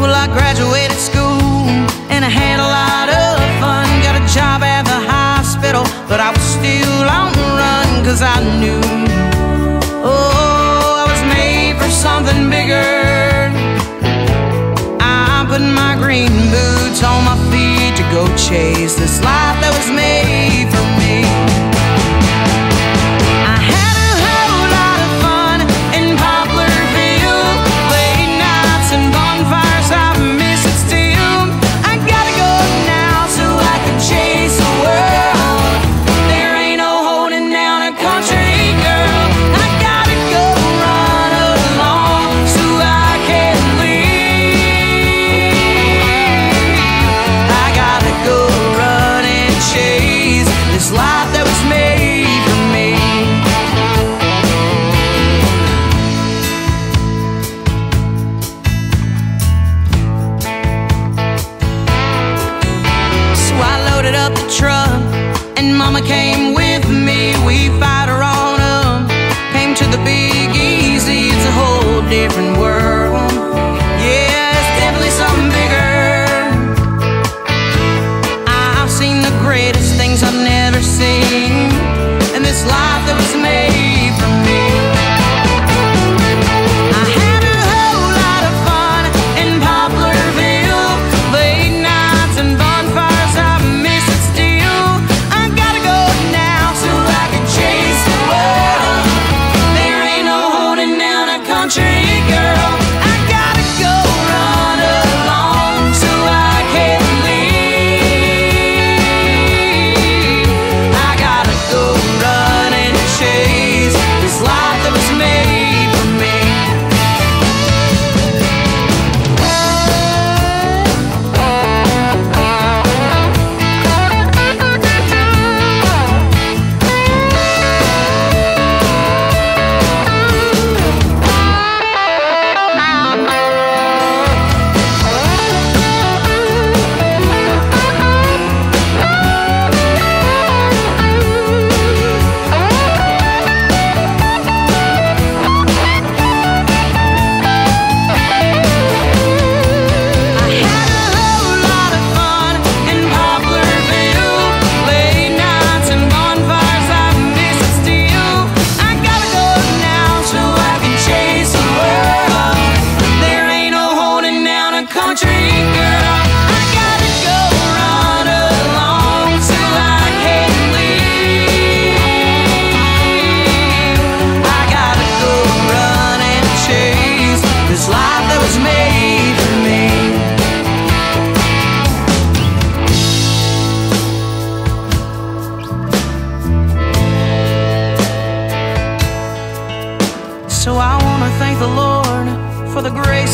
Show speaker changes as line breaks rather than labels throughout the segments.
Well, I graduated school and I had a lot of fun. Got a job at the hospital, but I was still on the run because I knew. Oh, I was made for something bigger. I put my green boots on my feet to go chase this life that was made for. truck and mama came with me. We fight her on up, came to the big easy. It's a whole different world. Yeah, it's definitely something bigger. I've seen the greatest things I've never seen. And this life.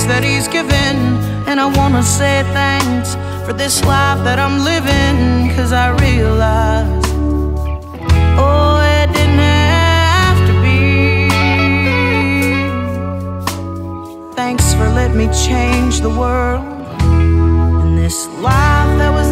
that He's given. And I wanna say thanks for this life that I'm living, cause I realize. Oh, it didn't have to be. Thanks for letting me change the world. And this life that was